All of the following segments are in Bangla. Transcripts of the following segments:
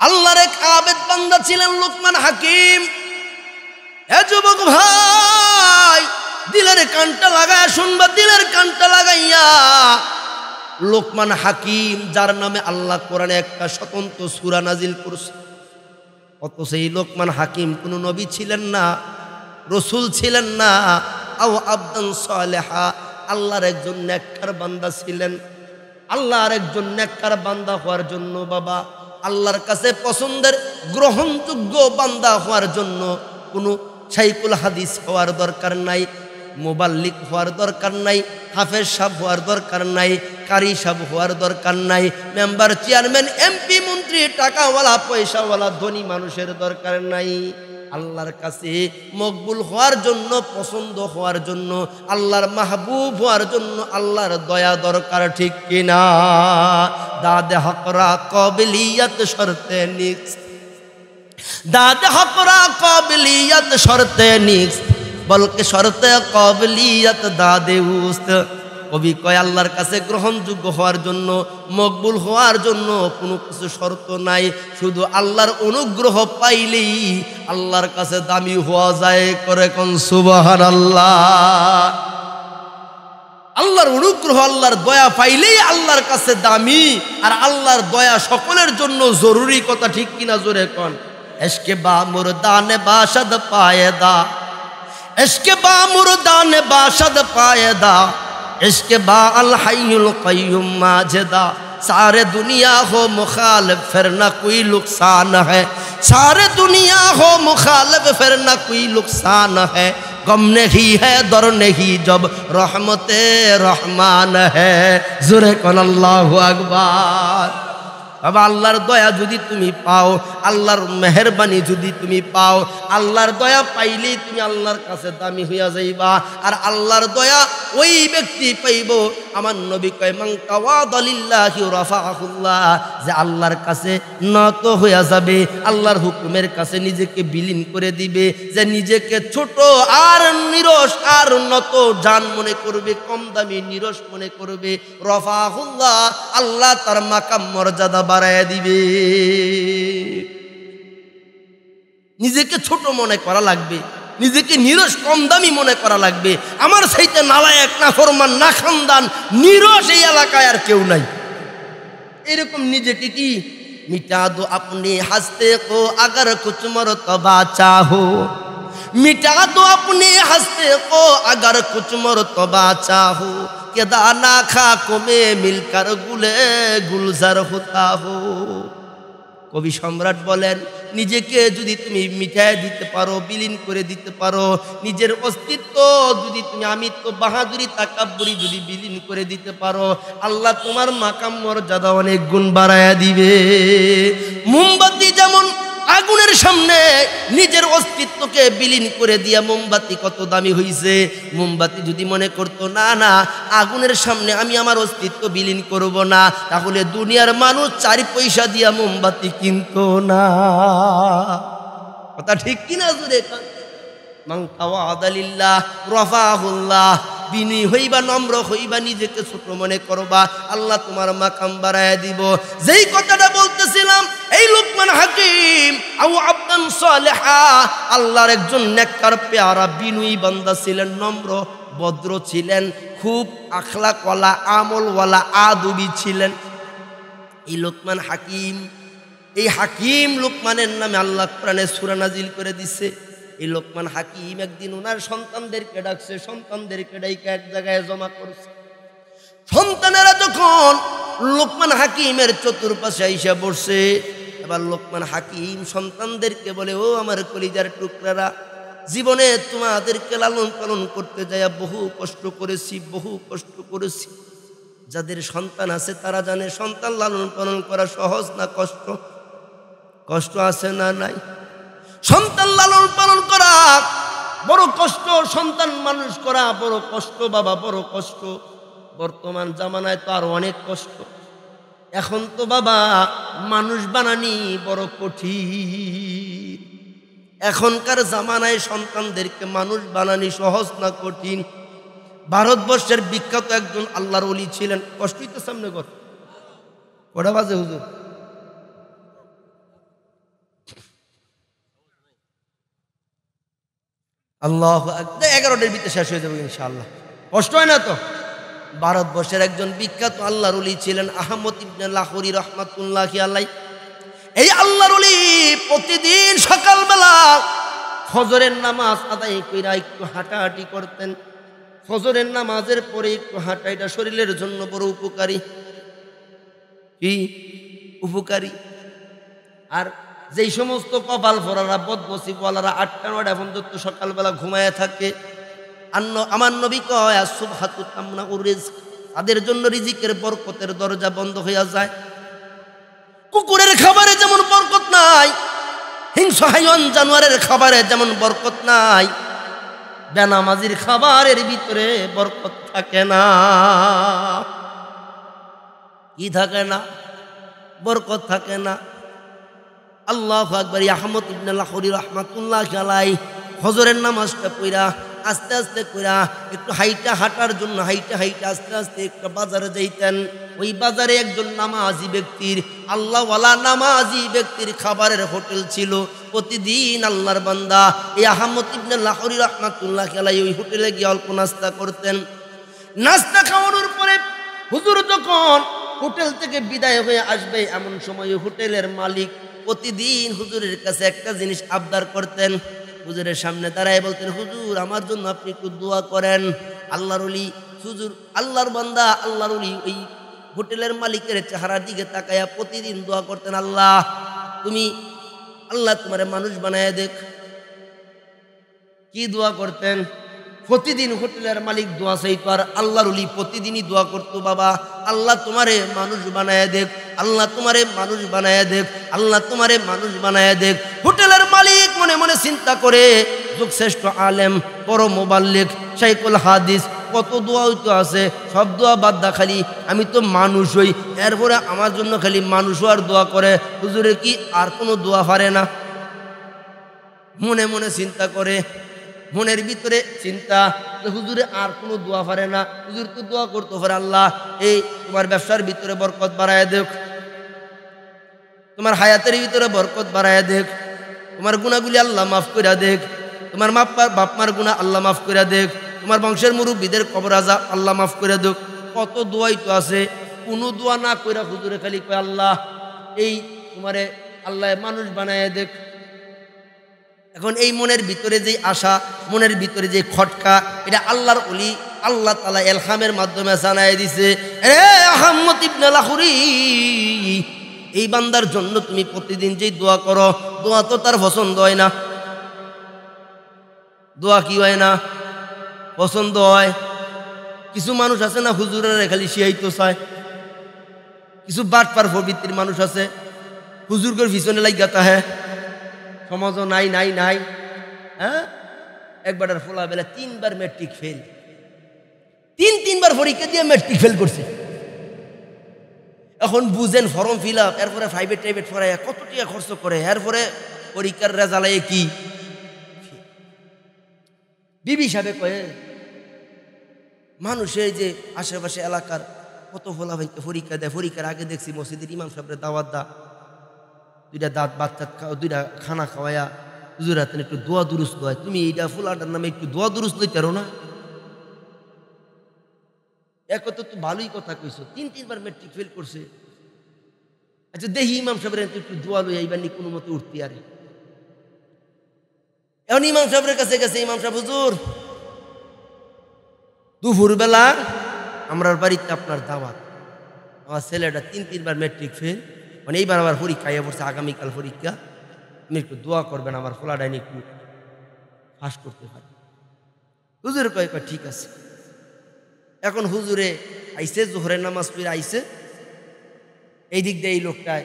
আল্লাহর এক আবেদ বান্দা ছিলেন লোকমান হাকিম। হে যুবক ভাই, দিলের কানটা লাগায় শুনবা, দিলের কানটা লাগাইয়া। লোকমান হাকিম, যার নামে আল্লাহ কোরআনে একটা স্বতন্ত্র সুরা নাজিল করছে। অত সেই লোকমান হাকিম কোনো নবী ছিলেন না, রসুল ছিলেন না। আও আবদান সালেহা, আল্লাহর একজন নেককার বান্দা ছিলেন। আল্লাহর একজন নেককার বান্দা হওয়ার জন্য বাবা আল্লাহর কাছে পছন্দের গ্রহণযোগ্য বান্দা হওয়ার জন্য কোনো সাইকুল হাদিস হওয়ার দরকার নাই, মোবাল্লিক হওয়ার দরকার নাই, হাফেজ সাহ হওয়ার দরকার নাই, কারি সাহ হওয়ার দরকার নাই, মেম্বার চেয়ারম্যান, এমপি, মন্ত্রী, টাকাওয়ালা, পয়সাওয়ালা, ধনী মানুষের দরকার নাই। আল্লাহর কাছে মকবুল হওয়ার জন্য, পছন্দ হওয়ার জন্য, আল্লাহর মাহবুব হওয়ার জন্য আল্লাহর দয়া দরকার, ঠিক কিনা? দাদে হকরা কবলিয়ত শর্তে নিক্স দাদে হকরা কবলিয়ত শর্তে নিক্স বলকে শর্তে কবলিয়ত দাদে উস্ত। কবি কয়, আল্লাহর কাছে গ্রহণযোগ্য হওয়ার জন্য, মকবুল হওয়ার জন্য কোনো কিছু শর্ত নাই। শুধু আল্লাহর অনুগ্রহ পাইলেই আল্লাহর কাছে দামি হওয়া যায়। করে কোন সুবাহান আল্লাহ আল্লাহর অনুগ্রহ, আল্লাহর দয়া পাইলেই আল্লাহর কাছে দামি। আর আল্লাহর দয়া সকলের জন্য জরুরি কথা ঠিক কিনা জোরে কন? এসকে বা মুরদানে বাসদ পায়েদা এসকে বা মুরদানে বাসদ পায়েদা عشق با الحی القیم ماجدہ، سارے دنیا ہو مخالف، پھر نہ کوئی نقصان ہے۔ سارے دنیا ہو مخالف، پھر نہ کوئی نقصان ہے۔ غم نہیں ہے، در نہیں، جب رحمت رحمان ہے۔ زرکن اللہ اکبار বাবা, আল্লাহর দয়া যদি তুমি পাও, আল্লাহর মেহরবানি যদি তুমি পাও, আল্লাহর দয়া পাইলেই তুমি আল্লাহর কাছে দামি হইয়া যাইবা। আর আল্লাহর দয়া ওই ব্যক্তি পাইব, আমার নবী কয় যে আল্লাহর কাছে নত হইয়া যাবে, আল্লাহর হুকুমের কাছে নিজেকে বিলীন করে দিবে, যে নিজেকে ছোট আর নিরস আর নত জান মনে করবে, কম দামি নিরস মনে করবে। রফাহুল্লাহ আল্লাহ তার মাকাম মর্যাদা বাড়ায় দিবে। নিজেকে ছোট মনে করা লাগবে, নিজেকে নিরস কম দামি মনে করা লাগবে। আমার সেইটা নালায়ক না ফরমান না খানদান নিরস এই এলাকায় আর কেউ নাই। এরকম নিজেকে কি? মিটা দো আপনি হাসতে কো, আগার কুছ মরতবা চাহো। মিটা দো আপনি হাসতে কো, আগার কুছ মরতবা চাহো। কেদা না খা, কমে মিলকার গুলে গুলজার হতা হো। কবি সম্রাট বলেন, নিজেকে যদি তুমি মিঠাই দিতে পারো, বিলীন করে দিতে পারো, নিজের অস্তিত্ব যদি তুমি আমিত্ব বাহাদুরি, তাকাব্বুরি যদি বিলীন করে দিতে পারো, আল্লাহ তোমার মাকাম মর্যাদা অনেক গুণ বাড়ায়া দিবে। মোমবাতি যেমন আগুনের সামনে নিজের অস্তিত্বকে বিলীন করে দিয়া মোমবাতি কত দামি হইছে। মোমবাতি যদি মনে করতো, না না, আগুনের সামনে আমি আমার অস্তিত্ব বিলীন করব না, তাহলে দুনিয়ার মানুষ চারি পয়সা দিয়া মোমবাতি কিনতো না। কথা ঠিক কিনা জুড়ে মাংতাওয়াদালিল্লাহ রফাহুল্লাহ বিনি হইবা, নম্র হইবা, নিজেকে ছোট মনে করবা। আল্লাহ তোমার মাকাম বাড়ায় দিব। যেই কথাটা বলতেছিলাম, এই লোকমান হাকিম, আউ আব্দান সালেহা আল্লাহর একজন নেককার পেয়ারা বিনুই বান্দা ছিলেন, নম্র, ভদ্র ছিলেন, খুব আখলাকওয়ালা, আমলওয়ালা, আদবি ছিলেন। এই লোকমান হাকিম, এই হাকিম লোকমানের নামে আল্লাহ প্রাণে সুরানাজিল করে দিছে। এই লোকমান হাকিম একদিন ওনার সন্তানদেরকে ডাকছে, সন্তানদেরকে ডাইকে এক জায়গায় জমা করছে। সন্তানেরা যখন লোকমান হাকিমের চতুর্পাশে আইসা বসছে, এবার লোকমান হাকিম সন্তানদেরকে বলে, ও আমার কলিজার টুকরারা, জীবনে তোমাদেরকে লালন পালন করতে যায় বহু কষ্ট করেছি, বহু কষ্ট করেছি। যাদের সন্তান আছে তারা জানে সন্তান লালন পালন করা সহজ না কষ্ট। কষ্ট আছে না নাই? সন্তান লালন পালন করা, বড় কষ্ট, সন্তান মানুষ করা, বড় কষ্ট, বাবা বড় কষ্ট। বর্তমান জামানায় তো আর অনেক কষ্ট। এখন তো বাবা মানুষ বানানি বড় কঠিন। এখনকার জামানায় সন্তানদেরকে মানুষ বানানি সহজ না কঠিন। ভারতবর্ষের বিখ্যাত একজন আল্লাহর অলি ছিলেন কষ্টই তো সামনে কর কটা বাজে হুজুর? আল্লাহ এগারোটার ভিতরে শেষ হয়ে যাবে ইনশাআল্লাহ। কষ্ট হয় না তো? ভারতবর্ষের একজন বিখ্যাত আল্লাহর উলি ছিলেন আহমদ ইবনে লাহরি রহমাতুল্লাহ আল্লাহ এই আল্লাহর উলি প্রতিদিন সকালবেলা ফজরের নামাজ আদায় কইরা একটু হাঁটাহাঁটি করতেন। ফজরের নামাজের পরে একটু হাঁটা, এটা শরীরের জন্য বড় উপকারী। কি? উপকারী? আর যেই সমস্ত কপাল ফোরারা বদনসিবওয়ালারা আটটা, নয়টা পর্যন্ত সকালবেলা ঘুমায় থাকে। আমার নবী কয় আসুব হাতুত কামনা উরিজ তাদের জন্য রিজিকের বরকতের দরজা বন্ধ হইয়া যায়। কুকুরের খাবারে যেমন বরকত নাই হিংস হাইন জানোয়ারের খাবারে যেমন বরকত নাই, বেনামাজির খাবারের ভিতরে বরকত থাকে না। কি থাকে না? বরকত থাকে না। আল্লাহ আকবর আহমদ ইবনুল্লাহ হরি রহমাতুল্লাহ আলাই হজরের নামাজটা পইরা, আস্তে আস্তে কইরা একটু হাইটা হাঁটার জন্য, হাইটা হাইটা আস্তে আস্তে একটু বাজারে যাইতেন। ওই বাজারে একজন নামাজি ব্যক্তির, আল্লাহওয়ালা নামাজি ব্যক্তির খাবারের হোটেল ছিল। প্রতিদিন আল্লাহর বান্দা এই আহমদ ইবনুল্লাহ হরি রহমাতুল্লাহ আলাই ওই হোটেলে গিয়ে অল্প নাস্তা করতেন। নাস্তা খাওয়ানোর পরে হুজুর যখন হোটেল থেকে বিদায় হয়ে আসবে, এমন সময় হোটেলের মালিক প্রতিদিন হুজুরের কাছে একটা জিনিস আবদার করতেন। হুজুরের সামনে দাঁড়ায় বলতেন, হুজুর, আমার জন্য আপনি একটু দোয়া করেন। আল্লাহর অলি হুজুর, আল্লাহর বান্দা, আল্লাহর অলি ওই হোটেলের মালিকের চেহারার দিকে তাকায়া প্রতিদিন দোয়া করতেন, আল্লাহ, তুমি, আল্লাহ তোমার মানুষ বানায় দেখ। কি দোয়া করতেন? প্রতিদিন হোটেলের মালিক দোয়া চাইতো আর আল্লাহর উলি প্রতিদিনই দোয়া করতো, বাবা, আল্লাহ তোমারে মানুষ বানায় দেখ, আল্লাহ তোমারে মানুষ বানায় দেখ, আল্লাহ তোমারে মানুষ বানায় দেখ। হোটেলের মালিক মনে মনে চিন্তা করে, যুগশ্রেষ্ঠ আলেম বড় মোবাল্লিক শাইকুল হাদিস, কত দোয়া হইতো আছে, সব দোয়া বাদ দা খালি, আমি তো মানুষ হই, এরপরে আমার জন্য খালি মানুষও আর দোয়া করে, হুজুরে কি আর কোনো দোয়া পারে না? মনে মনে চিন্তা করে মনের ভিতরে চিন্তা হুজুরে আর কোনো দোয়া পারে না। হুজুর তো দোয়া করতে পারে আল্লাহ, এই তোমার ব্যবসার ভিতরে বরকত বাড়ায় দেখ। তোমার হায়াতের ভিতরে বরকত বাড়ায় দেখ। তোমার গুণাগুলি আল্লাহ মাফ করে দেখ। তোমার মাপ্পার বাপমার গুণা আল্লাহ মাফ করে দেখ। তোমার বংশের মুরব্বীদের কবর আজা আল্লাহ মাফ করে দেখ। কত দোয়াই তো আছে। কোনো দোয়া না কইরা হুজুরে খালি কয়, আল্লাহ, এই তোমারে আল্লাহ মানুষ বানায় দেখ। এখন এই মনের ভিতরে যে আশা, মনের ভিতরে যে খটকা, এটা আল্লাহর অলি আল্লাহ তালা এলহামের মাধ্যমে জানাই দিছে এই বান্দার জন্য তুমি প্রতিদিন যেই দোয়া করো, দোয়া তো তার পছন্দ হয় না। দোয়া কি হয় না? পছন্দ হয়। কিছু মানুষ আছে না হুজুরের খালি শিয়াইতো চায়। কিছু বাটপার প্রবৃত্তির মানুষ আছে। হুজুরগর পিছনে লাগাতা হ্যাঁ সমাজও নাই নাই নাই। হ্যাঁ? একবার ফোলা বেলা তিনবার মেট্রিক ফেল তিন, তিনবার পরীক্ষা দিয়ে মেট্রিক ফেল করছে। এখন বুঝেন ফর্ম ফিল আপ এরপরে প্রাইভেট টাইভেট পড়ায় কত টাকা খরচ করে, এরপরে পরীক্ষার রেজাল্ট কি? বিবি সাহেব কয়ে মানুষের যে আশেপাশে এলাকার কত ফোলা ভাইকে পরীক্ষা দেয়, পরীক্ষার আগে দেখছি মসজিদের ইমাম সাহেবের দাওয়াত দা দুইটা দাঁত বাচ্চা দুইটা খানা খাওয়াইয়া, হুজুর হাতেন একটু দোয়া দুরুস্ত হয় তুমি এইটা ফুলাটার নামে একটু দোয়া দুরুস্ত পারো না? এক তো ভালোই কথা কইছো, তিন তিনবার মেট্রিক ফেল করছে। আচ্ছা দেখি ইমাম সাহেবের একটু দোয়া লই এইবার নি কোনো মতে উঠতে আরে। এখন ইমাম সাহেবের কাছে গেছে, ইমাম সাহেব, হুজুর দুপুরবেলা আমরার বাড়িতে আপনার দাওয়াত। আমার ছেলেটা তিন তিনবার মেট্রিক ফেল মানে এইবার আবার পরীক্ষা ইয়ে পড়ছে আগামীকাল পরীক্ষা। আপনি একটু দোয়া করবেন, আমার ফোলাডাইন একটু ফাঁস করতে পারি। হুজুরে কয়েক কয়, ঠিক আছে। এখন হুজুরে আইসে, জোহরের নামাজ পড়ে আইসে, এই দিক দিয়ে এই লোকটায়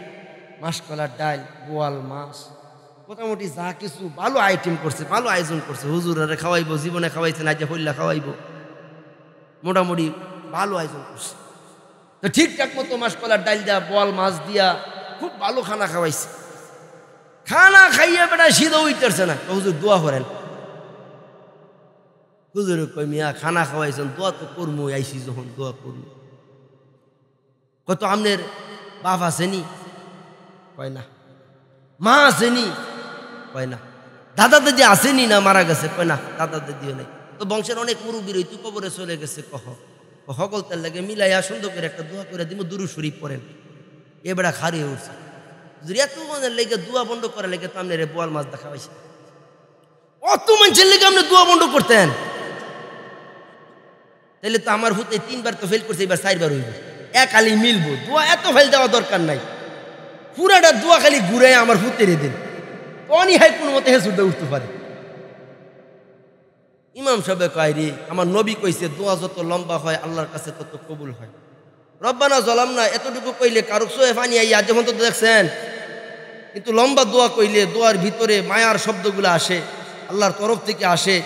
মাসকলার ডাল, বোয়াল, মাছ, মোটামুটি যা কিছু, ভালো আইটেম করছে, ভালো আয়োজন করছে। হুজুরে খাওয়াইবো, জীবনে খাওয়াইছে না যে হইলা খাওয়াইবো। মোটামুটি ভালো আয়োজন করছে। তো ঠিকঠাক মতো মাসকলার ডাল দেওয়া বোয়াল, মাছ দিয়া খুব ভালো খানা খাওয়াইছে। খানা খাইয়ে বেটা সিধা উইতেছে না। হুজুর, দোয়া করেন। হুজুর কই মিয়া, খানা খাওয়াইছেন, দোয়া তো করব আইসি যখন, দোয়া করব কত আমনের বাপ আসেনি কয়, না। মা আসেনি কয়, না। দাদা দাদি আসেনি না মারা গেছে? কয়, না, দাদা দাদিও নেই। তো বংশের অনেক মুরব্বীর ওই তুই কবরে চলে গেছে, কহ। সকল তার লাগে মিলাইয়া সুন্দর করে একটা দোয়া করে দিব দুরু শরীফ পড়েন। এবারে খারিয়ে উঠছে। যদি এত মনের লেগে দোয়া বন্ধ করার লেগে তো আপনি বোয়াল মাছ দেখা পাইছে। অত মানুষের লেগে আপনি দোয়া বন্ধ করতেন। তাহলে তো আমার হুতে তিনবার তো ফেল করছে, এবার চারবার হইব। এক আলি মিলবো। দোয়া এত ফেল দেওয়া দরকার নাই। পুরাটা দোয়া খালি ঘুরে আমার হুতে রে দিন। অনি হয় কোনো মতে হেসুরটা উঠতে পারে। ইমাম সাহেব কয় রে, আমার নবী কইছে, দোয়া যত লম্বা হয়, আল্লাহর কাছে তত কবুল হয়। রব্বানা জলাম না, এতটুকু কইলে কারুক সোয়ে ফানি আইয়া যেমন তো দেখছেন। কিন্তু লম্বা দোয়া কইলে দোয়ার ভিতরে মায়ার শব্দগুলো আসে, আল্লাহর তরফ থেকে আসে।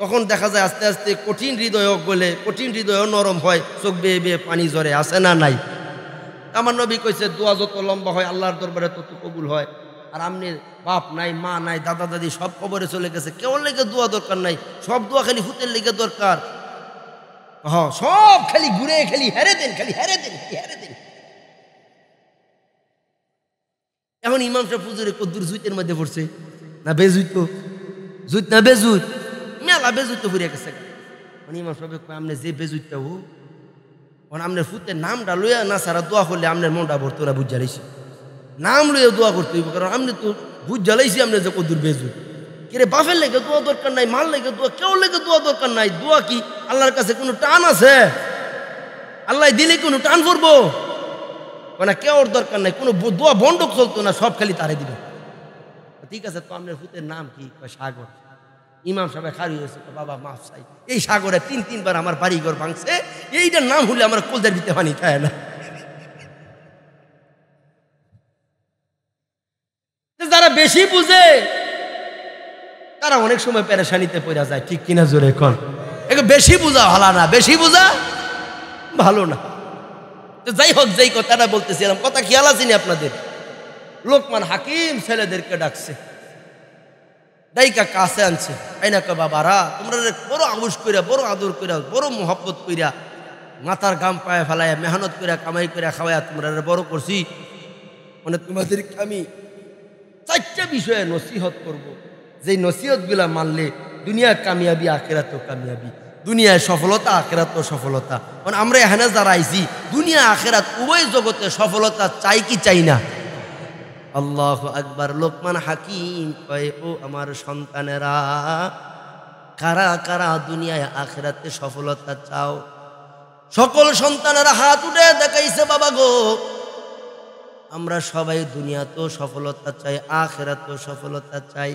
তখন দেখা যায় আস্তে আস্তে কঠিন হৃদয় গলে, কঠিন হৃদয় নরম হয়, চোখ বেয়ে বেয়ে পানি ঝরে আসে না নাই? আমার নবী কইছে, দোয়া যত লম্বা হয়, আল্লাহর দরবারে তত কবুল হয়। আর আমনি বাপ নাই, মা নাই, দাদা দাদি সব কবরে চলে গেছে। কেউ লেগে দোয়া দরকার নাই? সব দোয়া খালি হুতের লেগে দরকার। হ সব খালি ঘুরে, খালি হেরে দেন, খালি হেরে দেন হেরে দেন। এখন ইমাম সাহেব পুজোরে কদ্দুর জুইতের মধ্যে পড়ছে। না বেজুইত জুইত না বেজুইত? মেলা বেজুইত ফুরিয়া গেছে। মানে ইমাম সাহেব আমনে যে বেজুইতটা ও আপনার ফুতের নামটা লইয়া না সারা দোয়া করলে আপনার মনটা ভরতো না বুঝ জ্বালাইছি নাম লইয়া দোয়া করতে হইব, কারণ আপনি তো বুঝ জ্বালাইছি আপনি যে কদ্দুর বেজুই কিরে, বাপের লেগে দোয়া দরকার নাই মাল লেগে দোয়া, কেউ লেগে দোয়া দরকার নাই, দোয়া কি? আল্লাহর কাছে কোনো টান আছে? আল্লাহ দিলে কোনো টান পড়ব? মানে কেউর দরকার নাই, কোনো দোয়া বন্ডক চলতো না, সব খালি তারে দিবে। ঠিক আছে, তো আপনার ভূতের নাম কি? সাগর। ইমাম সাহেব খারি হয়েছে বাবা, মাফ চাই। এই সাগরে তিন, তিনবার আমার বাড়িঘর ভাঙছে এইটার নাম হলে আমার কোলদের দিতে পানি খায় না। যারা বেশি বুঝে তারা অনেক সময় পেরেশানিতে পড়া যায়, ঠিক কিনা জোরে একে বেশি বোঝা ভালো না, বেশি বোঝা ভালো না। যাই হোক, যেই কথাটা বলতেছিলাম, কথা খেয়াল আসেনি আপনাদের? লোকমান হাকিম ছেলেদেরকে ডাকছে। দাইকা কাছে আনছে, আইনা কা বাবারা, তোমরা বড় আগুস কইরা, বড় আদর কইরা, বড় মোহাব্বত কইরা, মাথার গাম পায়ে ফেলাইয়া, মেহনত কইরা, কামাই কইরা খাওয়াইয়া তোমরা বড় করছি। মানে তোমাদেরকে আমি চারটা বিষয়ে নসিহত করব। যেই নসিহতগুলা মানলে দুনিয়া কামিয়াবি, আখেরাতেও কামিয়াবি। দুনিয়ায় সফলতা, আখেরাতেও সফলতা। মানে আমরা এখানে যারা আইছি, দুনিয়া, আখেরাত উভয় জগতে সফলতা চাই কি চাই না? আল্লাহ আকবার, লোকমান হাকিম কয়, ও আমার সন্তানেরা, কারা কারা দুনিয়ায় আখেরাতে সফলতা চাও? সকল সন্তানেরা হাত উঠে দেখাইছে, বাবা গো, আমরা সবাই দুনিয়াতেও সফলতা চাই, আখেরাতেও সফলতা চাই।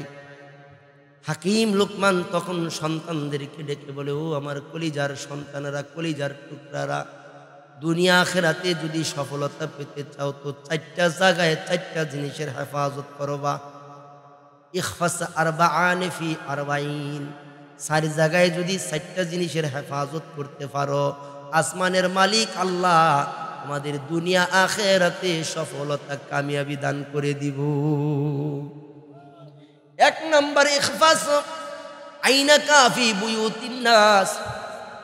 হাকিম লোকমান তখন সন্তানদেরকে ডেকে বলে, ও আমার কলিজার সন্তানেরা, কলিজার টুকরারা, দুনিয়া আখেরাতে যদি সফলতা পেতে চাও তো চারটা জায়গায় চারটা জিনিসের হেফাজত করবা ইখফাস আরবা আনফি আরবাইন। চার জায়গায় যদি চারটা জিনিসের হেফাজত করতে পারো। আসমানের মালিক আল্লাহ আমাদের দুনিয়া আখেরাতে সফলতা কামিয়াবি দান করে দিব। এক নম্বর ইখফাস আইনা কাফি বুয়ুতিন নাস।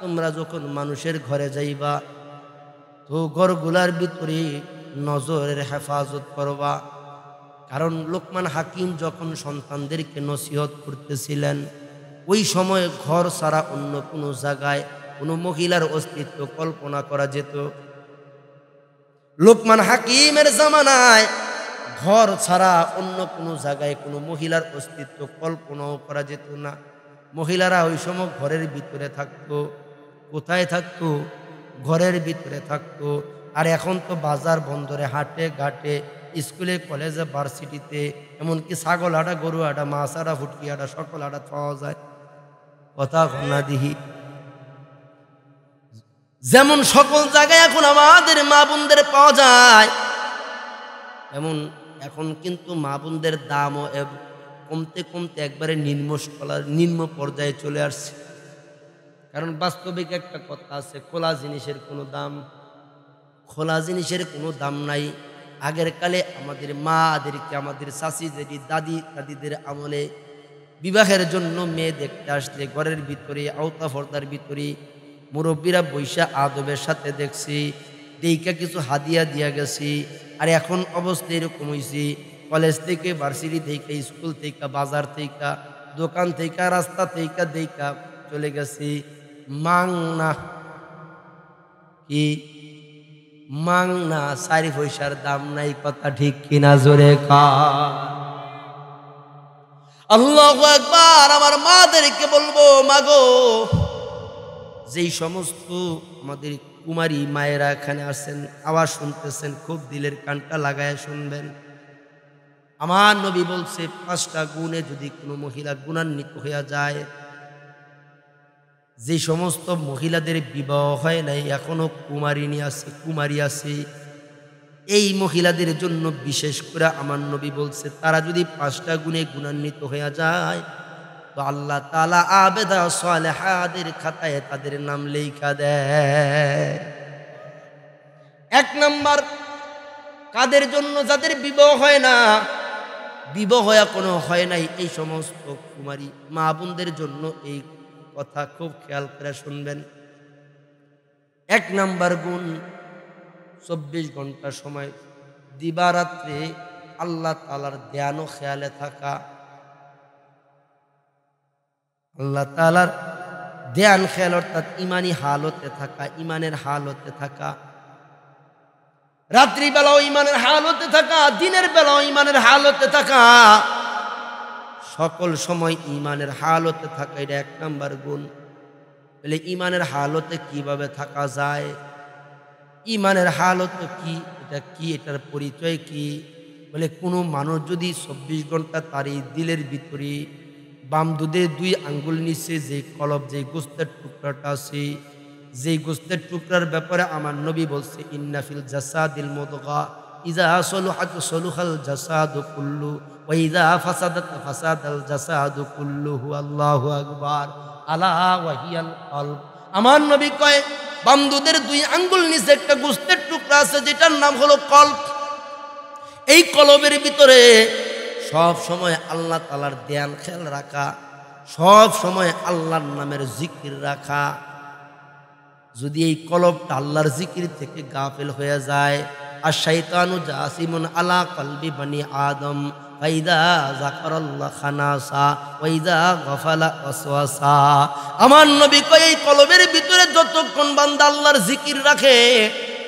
তোমরা যখন মানুষের ঘরে যাইবা, তো ঘরগুলার ভিতরে নজরের হেফাজত করবা। কারণ লোকমান হাকিম যখন সন্তানদেরকে নসিহত করতেছিলেন, ওই সময় ঘর ছাড়া অন্য কোনো জায়গায় কোনো মহিলার অস্তিত্ব কল্পনা করা যেত। লোকমান হাকিমের জামানায় ঘর ছাড়া অন্য কোনো জায়গায় কোনো মহিলার অস্তিত্ব কল্পনাও করা যেত না। মহিলারা ওই সময় ঘরের ভিতরে থাকতো, কোথায় থাকতো? ঘরের ভিতরে থাকতো। আর এখন তো বাজার বন্দরে হাটে ঘাটে, স্কুলে, কলেজে, ভার্সিটিতে, এমনকি ছাগল আটা গরু আটা মাছ আটা ফুটকি আটা সকল আটা পাওয়া যায়। কথা ঘনা দিহি। যেমন সকল জায়গায় এখন আমাদের মা বোনদের পাওয়া যায় এমন এখন কিন্তু মা বোনদের দামও কমতে কমতে একবারে নিম্ন নিম্ন পর্যায়ে চলে আসছে। কারণ বাস্তবিক একটা কথা আছে, খোলা জিনিসের কোনো দাম, খোলা জিনিসের কোনো দাম নাই। আগের কালে আমাদের মাদেরকে আমাদের চাষিদের দাদি দাদিদের আমলে বিবাহের জন্য মেয়ে দেখতে আসলে, ঘরের ভিতরে আওতা ফর্দার ভিতরে, মুরব্বীরা বৈশা আদবের সাথে দেখছি। দেইকা কিছু হাদিয়া দিয়া গেছি, আর এখন অবস্থা এরকম হয়েছে কলেজ থেকে ভার্সিটি থেকে, স্কুল থেকে, বাজার থেকে, দোকান থেকে, রাস্তা থেকে দেখা চলে গেছি। মাংনা কি? মাংনা, চারি পয়সার দাম নাই, কথা ঠিক কিনা জোরে কা আল্লাহ একবার আমার মাদেরকে বলব, মাগো, যেই সমস্ত আমাদের কুমারী মায়েরা এখানে আসেন, আওয়াজ শুনতেছেন, খুব দিলের কানটা লাগায় শুনবেন। আমার নবী বলছে, পাঁচটা গুণে যদি কোনো মহিলা গুণান্বিত হইয়া যায়, যে সমস্ত মহিলাদের বিবাহ হয় নাই, এখনও কুমারিনী আছে কুমারী আছে এই মহিলাদের জন্য বিশেষ করে আমার নবী বলছে, তারা যদি পাঁচটা গুণে গুণান্বিত হইয়া যায় তো আল্লাহ তালা আবেদা সালেহাদের খাতায় তাদের নাম লেখা দেয়। এক নাম্বার, কাদের জন্য যাদের বিবাহ হয় না, বিবাহ কোনো হয় নাই, এই সমস্ত কুমারী মা বোনদের জন্য এই কথা খুব খেয়াল করে শুনবেন। এক নাম্বার গুণ, চব্বিশ ঘণ্টা সময় দিবারাত্রে আল্লাহ তালার ধ্যান ও খেয়ালে থাকা। আল্লাহ তালার ধ্যান খেয়াল অর্থাৎ ইমানি হালতে থাকা, ইমানের হালতে থাকা। রাত্রি বেলাও ইমানের হালতে থাকা, দিনের বেলাও ইমানের হালতে থাকা। সকল সময় ইমানের হালতে থাকা, এটা এক নাম্বার গুণ। বলে ইমানের হালতে কীভাবে থাকা যায়? ইমানের হালত কি? এটা কি? এটার পরিচয় কি? বলে কোনো মানুষ যদি চব্বিশ ঘণ্টা তার এই দিলের ভিতরে বাম দুধের দুই আঙ্গুল নিচে যে কলব, যে গোস্তের টুকরাটা আছে যেই গোস্তের টুকরার ব্যাপারে আমার নবী বলছে ইন্নাফিল জাসাদিল মোদগা, ইজা সলুহাত সলুহাল জাসাদু কুল্লু ওয়াইদা ফাসাদাত ফাসাদাল জাসাদু কুল্লুহু আল্লাহু আকবার, আলা ওয়াহিয়াল কলব। আমার নবী কয় বান্দুদের দুই আঙ্গুল নিচে একটা গোস্তের টুকরা আছে, যেটার নাম হলো কল্প এই কলবের ভিতরে সব সময় আল্লাহ তালার ধ্যান, খেয়াল রাখা। সব সময় আল্লাহর নামের জিকির রাখা। যদি এই কলবটা আল্লাহর জিকির থেকে গাফেল হয়ে যায় আর শৈতানু জাসিমুন আলা কলবি বানি আদম আমার নবী কয়, এই কলবের ভিতরে যতক্ষণ বান্দা আল্লাহর জিকির রাখে,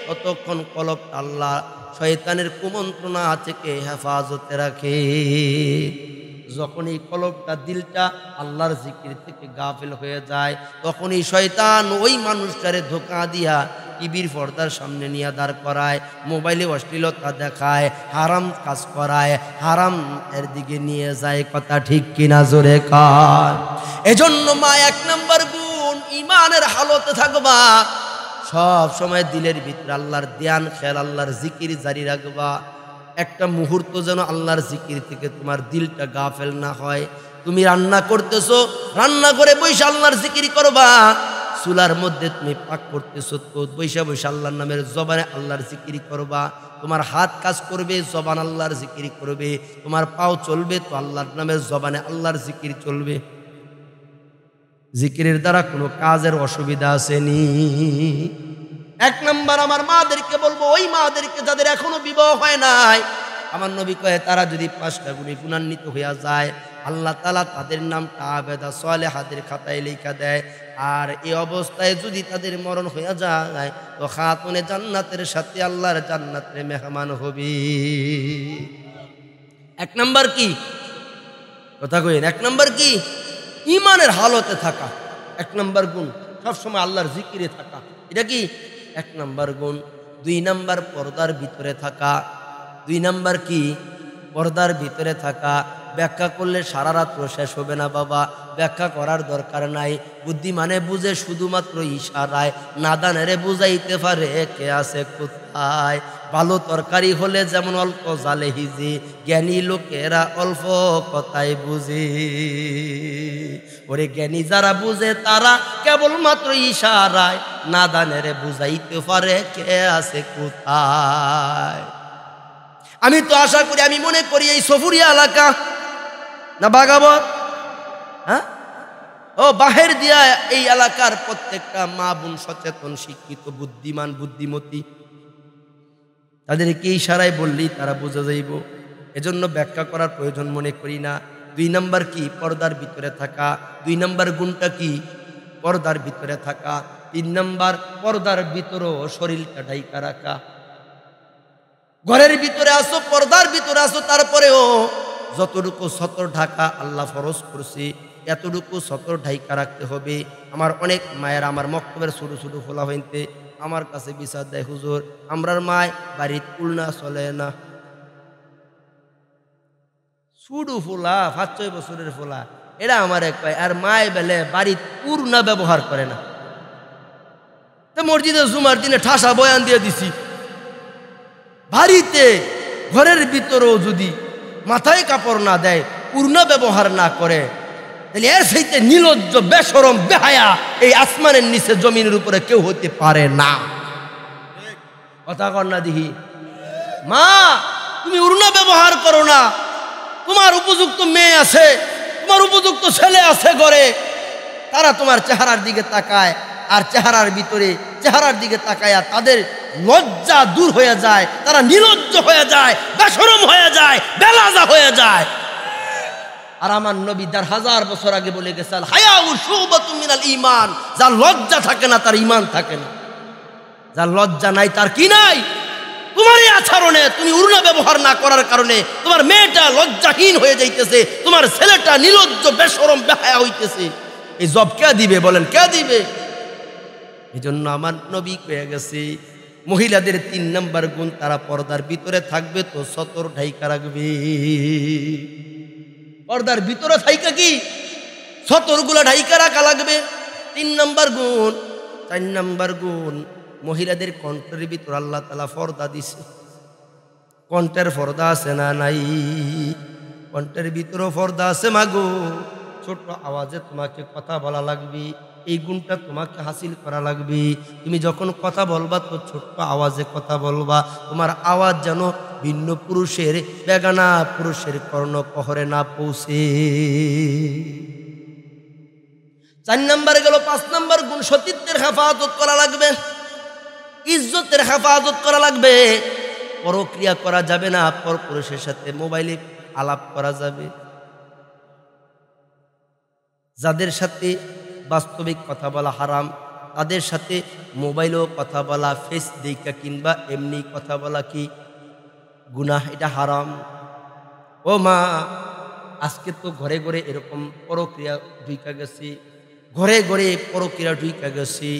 ততক্ষণ কলব আল্লাহ শয়তানের কুমন্ত্রণা থেকে হেফাজতে রাখে। যখন এই কলবটা দিলটা আল্লাহর জিকির থেকে গাফেল হয়ে যায় তখন এই শয়তান ওই মানুষটারে ধোকা দিয়া টিভির পর্দার সামনে নিয়ে দাঁড় করায়, মোবাইলে অশ্লীলতা দেখায়, হারাম কাজ করায়, হারাম এর দিকে নিয়ে যায়। কথা ঠিক কিনা জোরে কার এজন্য মা, এক নম্বর গুণ ইমানের হালতে থাকবা। সব সময় দিলের ভিতরে আল্লাহর ধ্যান, খেয়াল, আল্লাহর জিকির জারি রাখবা। একটা মুহূর্ত যেন আল্লাহর জিকির থেকে তোমার দিলটা গাফেল না হয়। তুমি রান্না করতেছো, রান্না করে বৈশা আল্লাহর জিকির করবা। চুলার মধ্যে তুমি পাক করতেছো তো বৈশা বৈশা আল্লাহর নামের জবানে আল্লাহর জিকিরি করবা। তোমার হাত কাজ করবে, জবান আল্লাহর জিকিরি করবে। তোমার পাও চলবে তো আল্লাহর নামের জবানে আল্লাহর জিকির চলবে। জিকিরের দ্বারা কোনো কাজের অসুবিধা আসেনি। এক নাম্বার আমার মাদেরকে বলব, ওই মাদেরকে যাদের এখনও বিবাহ হয় নাই, আমার নবী কয়ে, তারা যদি পাঁচটা গুণে গুণান্বিত হইয়া যায়, আল্লাহ তালা তাদের নামটা আবেদা সলে হাতের খাতায় লেখা দেয়। আর এই অবস্থায় যদি তাদের মরণ হইয়া যায়, তো খাতুনে জান্নাতের সাথে আল্লাহর জান্নাতের মেহমান হবি। এক নাম্বার কি? কথা কইন, এক নাম্বার কি? ইমানের হালতে থাকা। এক নম্বর গুণ, সবসময় আল্লাহর জিকিরে থাকা। এটা কি? এক নম্বর গুণ, দুই নম্বর পর্দার ভিতরে থাকা। দুই নাম্বার কি? পর্দার ভিতরে থাকা। ব্যাখ্যা করলে সারা রাত্র শেষ হবে না বাবা। ব্যাখ্যা করার দরকার নাই। বুদ্ধিমানে বুঝে শুধুমাত্র ইশারায়। নাদানেরে বুঝাইতে পারে কে আছে কোথায়। ভালো তরকারি হলে যেমন অল্প জালে হিজি, জ্ঞানী লোকেরা অল্প কথাই বুঝি। ওরে জ্ঞানী যারা বুঝে তারা কেবলমাত্র ইশারায় নাদানেরে বুঝাইতে পারে কে আছে কোথায়। আমি তো আশা করি, আমি মনে করি এই সফুরিয়া এলাকা, না বাগাবর? হ্যাঁ? ও, বাহের দিয়া এই এলাকার প্রত্যেকটা মা বোন সচেতন, শিক্ষিত, বুদ্ধিমান, বুদ্ধিমতী। তাদেরকে ইশারায় বললেই তারা বোঝা যাইব। এজন্য ব্যাখ্যা করার প্রয়োজন মনে করি না। দুই নাম্বার কি? পর্দার ভিতরে থাকা। দুই নাম্বার গুণটা কি? পর্দার ভিতরে থাকা। তিন নাম্বার, পর্দার ভিতরেও শরীরটা ঢাইকা রাখা। ঘরের ভিতরে আসো, পর্দার ভিতরে আসো, তারপরেও যতটুকু সতর ঢাকা আল্লাহ ফরজ করছে, এতটুকু সতর ঢাইকা রাখতে হবে। আমার অনেক মায়ের আমার মক্তবের ছোটো ছোটো ফোলা হইতে আমার কাছে বিচার দেয়, হুজুর। আমরার মায় বাড়ির উলনা চলে না। সুডু ফোলা পাঁচ ছয় বছরের ফোলা। এরা আমার এক পায় আর মায় বেলে বাড়ির পূর্ণা ব্যবহার করে না। তো মসজিদে জুমার দিনে ঠাসা বয়ান দিয়ে দিছি। বাড়িতে ঘরের ভিতরেও যদি মাথায় কাপড় না দেয় পূর্ণ ব্যবহার না করে তাহলে এর সেইতে নিলজ্জ, বেসরম, বেহায়া এই আসমানের নিচে জমিনের উপরে কেউ হতে পারে না। কথা না দিহি। মা, তুমি উড়না ব্যবহার করো না। তোমার উপযুক্ত মেয়ে আছে, তোমার উপযুক্ত ছেলে আছে ঘরে। তারা তোমার চেহারার দিকে তাকায় আর চেহারার ভিতরে, চেহারার দিকে তাকায়া তাদের লজ্জা দূর হয়ে যায়, তারা নিলজ্জ হয়ে যায়, বেসরম হয়ে যায়, বেলাজা হয়ে যায়। আর আমার নবী তার হাজার বছর আগে বলে গেছেন হায়াউ ইমান যার লজ্জা থাকে না, তার ইমান থাকে না। যার লজ্জা নাই, তার কি নাই? তোমার এই আচরণে, তুমি উড়না ব্যবহার না করার কারণে তোমার মেয়েটা লজ্জাহীন হয়ে যাইতেছে, তোমার ছেলেটা নিলজ্জ বেসরম বেহায়া হইতেছে। এই জব কে দিবে বলেন, কে দিবে? এই জন্য আমার নবী কয়ে গেছে, মহিলাদের তিন নাম্বার গুণ তারা পর্দার ভিতরে থাকবে তো সতর ঢাইকা রাখবে। পর্দার ভিতরে থাইকা কি? সতরগুলা ঢাইকা রাখা লাগবে। তিন নাম্বার গুণ, চার নাম্বার গুণ, মহিলাদের কণ্ঠের ভিতর আল্লাহ তালা ফর্দা দিছে। কণ্ঠের ফর্দা আছে না নাই? কণ্ঠের ভিতরও ফর্দা আছে মাগো। ছোট আওয়াজে তোমাকে কথা বলা লাগবে। এই গুণটা তোমাকে হাসিল করা লাগবে। তুমি যখন কথা বলবা, তো ছোট্ট আওয়াজে কথা বলবা। তোমার আওয়াজ যেন ভিন্ন পুরুষের, বেগানা পুরুষের কর্ণ কহরে না পৌঁছে। চার নম্বরে গেল, পাঁচ নম্বর গুণ সতীত্বের হেফাজত করা লাগবে। ইজ্জতের হেফাজত করা লাগবে। পরক্রিয়া করা যাবে না, পর পুরুষের সাথে মোবাইলে আলাপ করা যাবে। যাদের সাথে বাস্তবিক কথা বলা হারাম। তাদের সাথে মোবাইলেও কথা বলা ফেস দেখা কিংবা এমনি কথা বলা কি গুনাহ? এটা হারাম। ও মা, আজকে তো ঘরে ঘরে এরকম পরক্রিয়া ঢুইকা গেছি। ঘরে ঘরে পরক্রিয়া ঢুইকা গেছি।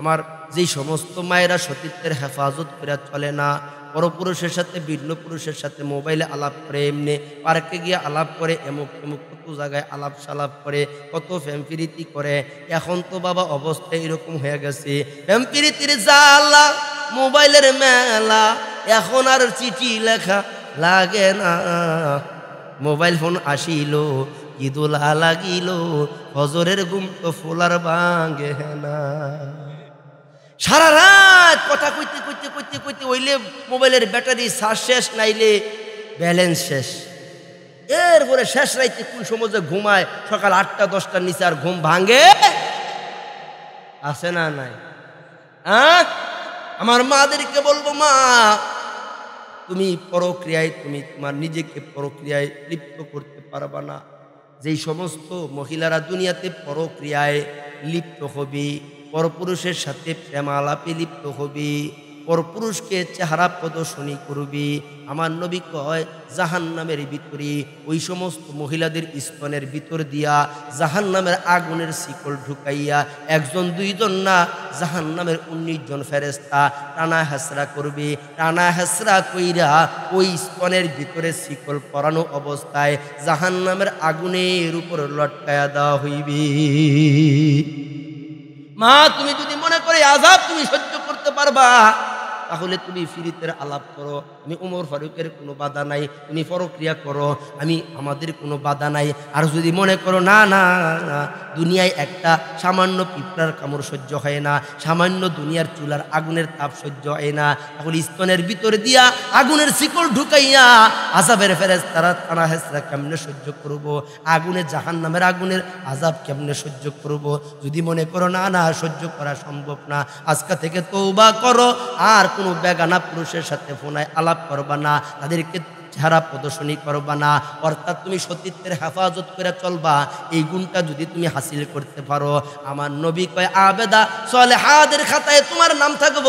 আমার যেই সমস্ত মায়েরা সতীত্বের হেফাজত করে চলে না পরপুরুষের সাথে, ভিন্ন পুরুষের সাথে মোবাইলে আলাপ করে, এমনি পার্কে গিয়ে আলাপ করে, এমুক এমুক কত জায়গায় আলাপ সালাপ করে, কত ফ্যাম্পিরিতি করে। এখন তো বাবা অবস্থা এরকম হয়ে গেছে। ফ্যাম্পিরিতির জালা মোবাইলের মেলা, এখন আর চিঠি লেখা লাগে না। মোবাইল ফোন আসিল ঈদুলা লাগিল হজরের গুম তো ফোলার বাঙ্গে না। সারা রাত কথা কইতে কইতে কইতে কইতে ওইলে মোবাইলের ব্যাটারি চার্জ শেষ, নাইলে ব্যালেন্স শেষ। এরপরে শেষ রাইতে কোন সময় ঘুমায়, সকাল আটটা, দশটার নিচে আর ঘুম ভাঙে, আছে না নাই? হ্যাঁ আমার মাদেরকে বলব, মা, তুমি পরক্রিয়ায়, তুমি তোমার নিজেকে পরক্রিয়ায় লিপ্ত করতে পারবা না। যেই সমস্ত মহিলারা দুনিয়াতে পরক্রিয়ায় লিপ্ত হবে পরপুরুষের সাথে প্রেমালাপে লিপ্ত হবে, পরপুরুষকে চেহারা প্রদর্শনী করবি। আমার নবী কয় জাহান নামের ভিতরে ওই সমস্ত মহিলাদের স্তনের ভিতর দিয়া জাহান নামের আগুনের শিকল ঢুকাইয়া একজন, দুইজন না জাহান নামের উনিশ জন ফেরেস্তা টানা হেসরা করবে। টানা হেসরা কইরা ওই স্তনের ভিতরে শিকল পরানো অবস্থায় জাহান নামের আগুনের উপর লটকায়া দেওয়া হইবে। মা তুমি যদি মনে করে আজাব তুমি সহ্য করতে পারবা তাহলে তুমি ফিরিতের আলাপ করো। আমি উমর ফারুকের কোনো বাধা নাই, তুমি পরক্রিয়া করো। আমি আমাদের কোনো বাধা নাই। আর যদি মনে করো, না না, দুনিয়ায় একটা সামান্য পিঁপড়ার কামড় সহ্য হয় না, সামান্য দুনিয়ার চুলার আগুনের তাপ সহ্য হয় না, তাহলে স্তনের ভিতরে দিয়া আগুনের শিকল ঢুকাইয়া আজাবের ফেরেস তারা তারা হেসরা কেমনে সহ্য করব? আগুনে জাহান নামের আগুনের আজাব কেমনে সহ্য করব? যদি মনে করো, না না, সহ্য করা সম্ভব না, আজকা থেকে তৌবা করো, আর কোনো বেগানা পুরুষের সাথে ফোনায় আলাপ করবা না, তাদেরকে চেহারা প্রদর্শনী করবা না, অর্থাৎ তুমি সতীত্বের হেফাজত করে চলবা, এই গুণটা যদি তুমি হাসিল করতে পারো। আমার নবী কয়, আবেদা চলে হাদের খাতায় তোমার নাম থাকব,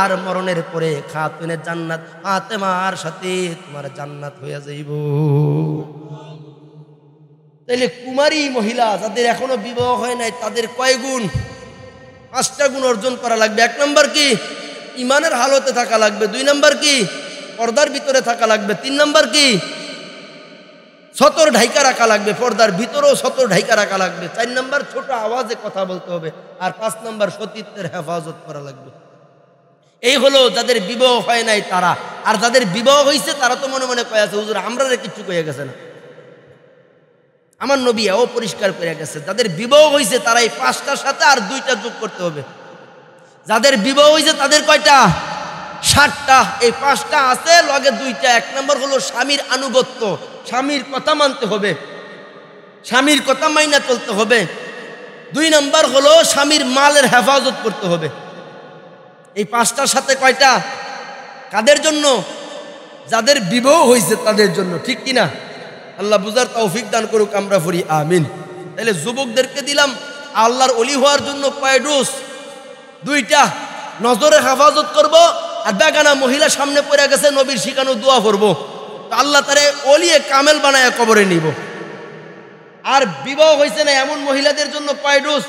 আর মরণের পরে খাতুনের জান্নাত, ফাতেমার সাথে তোমার জান্নাত হয়ে যাইব। তাইলে কুমারী মহিলা যাদের এখনও বিবাহ হয় নাই, তাদের কয় গুণ? পাঁচটা গুণ অর্জন করা লাগবে। এক নম্বর কি? ইমানের হালতে থাকা লাগবে। দুই নম্বর কি? পর্দার ভিতরে থাকা লাগবে। তিন নম্বর কি? সতর ঢাইকা রাখা লাগবে। পর্দার ভিতরেও সতর ঢাইকা রাখা লাগবে। চার নম্বর ছোট আওয়াজে কথা বলতে হবে। আর পাঁচ নম্বর সতীত্বের হেফাজত করা লাগবে। এই হলো যাদের বিবাহ হয় নাই তারা। আর যাদের বিবাহ হয়েছে তারা তো মনে মনে কয়ে আছে, হুজুর আমরা কিচ্ছু কয়ে গেছে না। আমার নবী ও পরিষ্কার করে গেছে, যাদের বিবাহ হয়েছে তারা এই পাঁচটার সাথে আর দুইটা যোগ করতে হবে। যাদের বিবাহ হয়েছে তাদের কয়টা? ষাটটা এই পাঁচটা আছে, লগে দুইটা। এক নম্বর হলো স্বামীর আনুগত্য। স্বামীর কথা মানতে হবে। স্বামীর কথা মাইনা চলতে হবে। দুই নম্বর হলো স্বামীর মালের হেফাজত করতে হবে। এই পাঁচটার সাথে কয়টা? কাদের জন্য? যাদের বিবাহ হয়েছে তাদের জন্য। ঠিক কিনা? আল্লাহ বুঝার তৌফিক দান করুক, আমরা ফুরি আমিন। তাহলে যুবকদেরকে দিলাম, আল্লাহর অলি হওয়ার জন্য কয় দুইটা নজরে হেফাজত করব আর বেগানা মহিলা সামনে পড়ে গেছে, নবীর শিখানো দোয়া করব আল্লাহ তারে অলিয়ে কামেল বানায় কবরে নিব। আর বিবাহ হয়েছে না এমন মহিলাদের জন্য কয় ডোজ?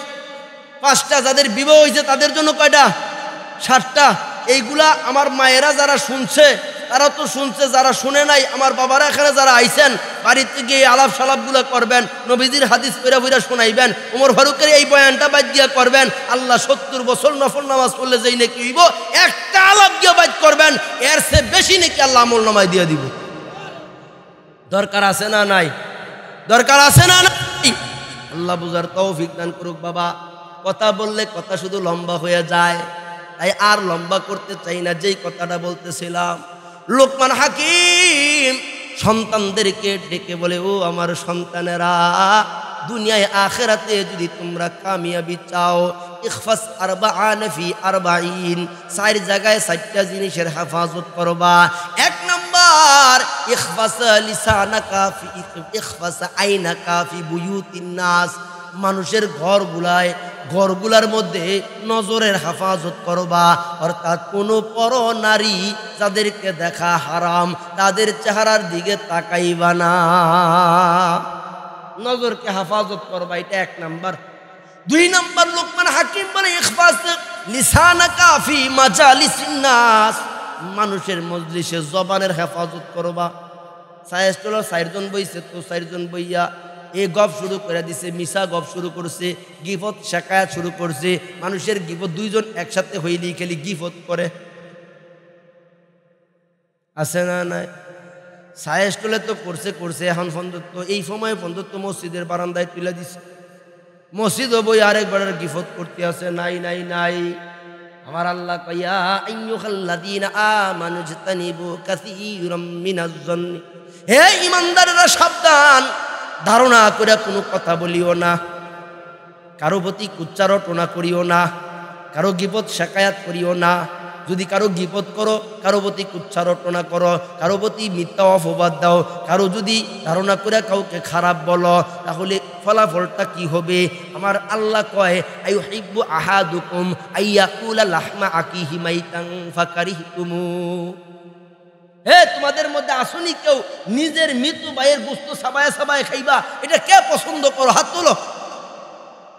পাঁচটা, যাদের বিবাহ হয়েছে তাদের জন্য কয়টা? ষাটটা এইগুলা আমার মায়েরা যারা শুনছে তারা তো শুনছে, যারা শুনে নাই, আমার বাবারা এখানে যারা আইছেন, বাড়িতে গিয়ে আলাপ সালাপগুলো করবেন, নবীজির হাদিস পেরা ফিরা শোনাইবেন, উমর ফারুকের এই বয়ানটা বাদ গিয়া করবেন, আল্লাহ সত্তর বছর নফল নামাজ পড়লে যেই নাকি হইব, একটা আলাপ গিয়া বাদ করবেন, এর সে বেশি নাকি আল্লাহ আমল নামায় দিয়ে দিব। দরকার আছে না নাই? দরকার আছে না নাই? আল্লাহ বুঝার তৌফিক দান করুক বাবা। কথা বললে কথা শুধু লম্বা হয়ে যায়, তাই আর লম্বা করতে চাই না, যেই কথাটা বলতেছিলাম। লোকমান হাকিম সন্তানদেরকে ডেকে বলে, ও আমার সন্তানেরা, দুনিয়ায় আখেরাতে যদি তোমরা কামিয়াবি চাও, ইখফাস আরবা আনফি আরবাইন চার জায়গায় চারটা জিনিসের হেফাজত করবা। এক নম্বর, ইখফাস লিসানাকা ফি ইখফাস আইনাকা ফি বুয়ুতিন নাস। মানুষের ঘরগুলায় ঘরগুলার মধ্যে নজরের হেফাজত করবা। অর্থাৎ কোনো পর নারী যাদেরকে দেখা হারাম, তাদের চেহারার দিকে তাকাইবা না। নজরকে হেফাজত করবা, এটা এক নাম্বার। দুই নাম্বার লোকমান হাকিম বলে ইখফাস লিসানা কাফি মাজালিসিন্নাস মানুষের মজলিসে জবানের হেফাজত করবা। সায়েস হলো চারজন বইছে তো চারজন বইয়া এ গপ শুরু করে দিছে মিশা গপ শুরু করছে, গিফত শেখায়াত শুরু করছে। মানুষের গিফত দুইজন একসাথে হইলেই খেলি গিফত করে। আছে না নাই? সায়েস সায়েস্টলে তো করছে করছে। এখন ফন্দত্ব এই সময় ফন্দত্ব মসজিদের বারান্দায় তুলে দিছে। মসজিদ বই আরেকবার গিফত করতে আছে, নাই নাই নাই। আমার আল্লাহ মিনাজ জন্নি হে ইমানদারেরা, সাবধান। ধারণা করে কোনো কথা বলিও না। কারও প্রতি কুচ্চারটনা করিও না। কারও গিপত শেখায়াত করিও না। যদি কারও গিপত করো, কারও প্রতি কুচ্ছারটনা করো, কারও প্রতি মিথ্যা অপবাদ দাও, কারও যদি ধারণা করে কাউকে খারাপ বলো, তাহলে ফলাফলটা কি হবে? আমার আল্লাহ কয় আইউ হিব্বু আহাদুকুম আইয়াকুলা লাহমা আকিহি মাইতাং ফাকারিহতুমু। হে, তোমাদের মধ্যে আসুনি কেউ? নিজের মৃত্যু ভাইয়ের বস্তু সাবায় সাবায় খাইবা। এটা কে পছন্দ করো? হাত তোলো।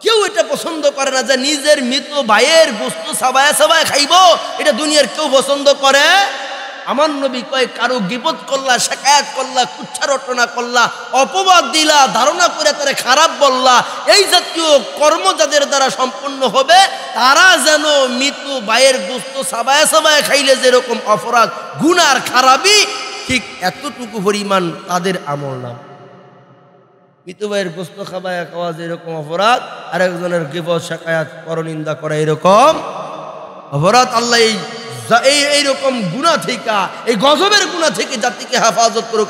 কেউ এটা পছন্দ করে না যে নিজের মৃত ভাইয়ের বস্তু সাবায় সাবায় খাইব। এটা দুনিয়ার কেউ পছন্দ করে? আমার নবী কয়, কারও গিপত করলা শেখায়াত করলা, কুচ্ছারটনা করলা, অপবাদ দিলা, ধারণা করে তারা খারাপ বললা, এই জাতীয় কর্ম যাদের দ্বারা সম্পন্ন হবে, তারা যেন মৃত্যু ভাইয়ের বস্তু সাবায় সাবায় খাইলে যেরকম অপরাধ, গুনার খারাপই, ঠিক এতটুকু পরিমাণ তাদের আমল নাম। মৃত্যু ভাইয়ের গোস্ত খাবায় খাওয়া যেরকম অপরাধ আর একজনের গিবত শেখায়াত পরনিন্দা করা এরকম অপরাধ, আল্লাহ এই এই এইরকম গুণা থেকে এই গজবের গুণা থেকে জাতিকে হেফাজত করুক।